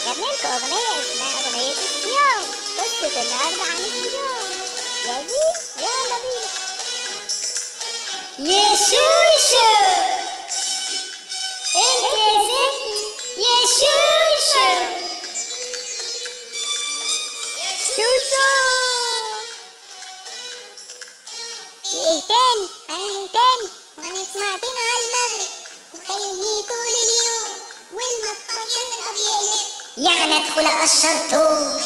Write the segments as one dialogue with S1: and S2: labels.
S1: وجبنا لكم أغنية اسمها أغنية الصيام قصة النهاردة عن الصيام جاهزين؟ يلا بينا يعني أدخل اقشر توم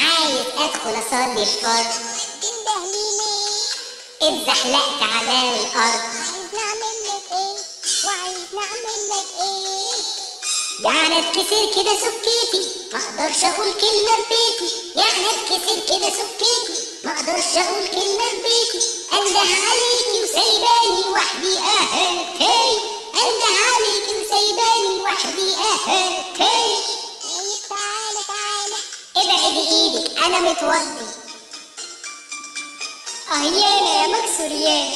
S1: عايز أدخل أصلي فرض اتزحلقت على الأرض. يعني اتكسر كده سكيتي ما أقدرش أقول كلمة لبيتي يعني اتكسر كده سكيتي ما أقدرش أقول كلمة بيتي. قلبها عليكي وسايباني وحدي اهلك أنا متوضي أهيانا يا مكسوريان.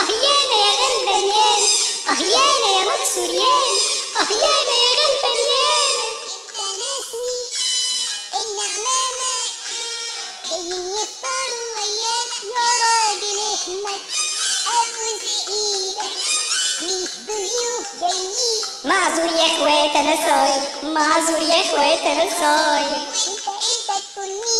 S1: أهيانا يا غلبانيان. أهيانا يا مكسوريان. أهيانا يا غلبانيان. إنت النعمامة. وياك أبو جايين. معذور يا إخوات أنا صايم. معذور يا إخوات أنا صايم. أنت أنت تكون مين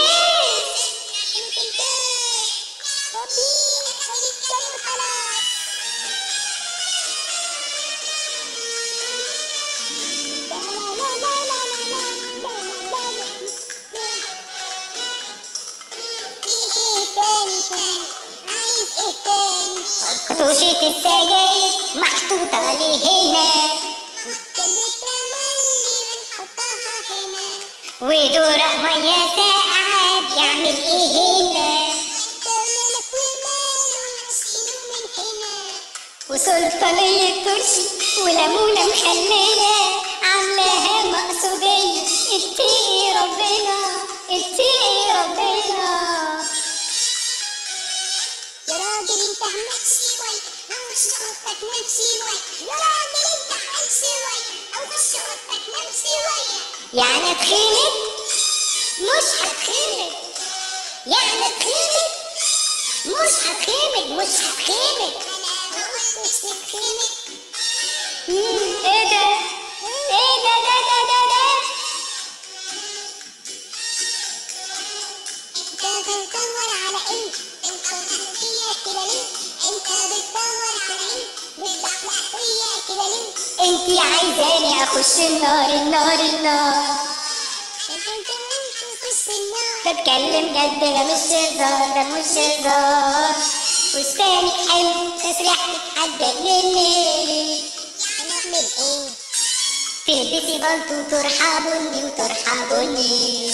S1: خطوشة السجاير محطوطة ليه هنا ودورق مية ساقعة بيعمل إيه هنا وسلطانية ترشي وليمونة مخللة عاملاها مقصودية اتقي ربنا اتقي ربنا نمشي وياك يعني تخيلك مش هتخيلك يعني تخيلك مش هتخيلك مش هتخيلك أنا ما قلتش تخيلك كده ليه؟ انت عايزاني أخش النار النار النار. بتكلم جد ده مش هزار ده مش هزار. وسانك حلو تسريحتك هتجنني هنعمل إيه؟ تلبسي بلطو وطرحة بني وطرحة بني.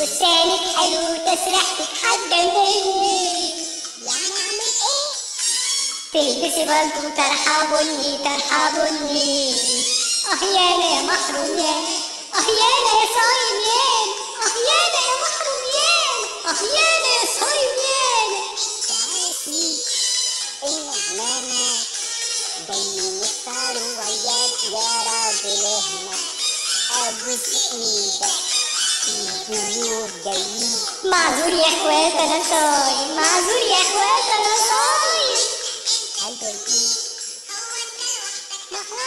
S1: وسانك حلو تسريحتك يعني اعمل إيه تلبسي بالطو ترحبني ترحبني آه يا أنا يا محروم يا آه يا أنا يا صايم يا آه يا أنا يا محروم يا آه يا أنا يا صايم يا تعرفي إن إحنا بين الثروات يا راجل إحنا أبوس إيدك معذور جايين معذور يا اخوات أنا صايم معذور يا اخوات أنا صايم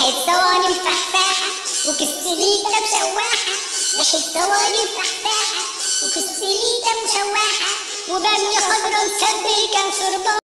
S1: ريحة صواني مفحفاحة وكستليتة مشوحة. ريحة صواني مفحفاحة وكستليتة مشوحة. وبامية خضرا مسبكة وشربان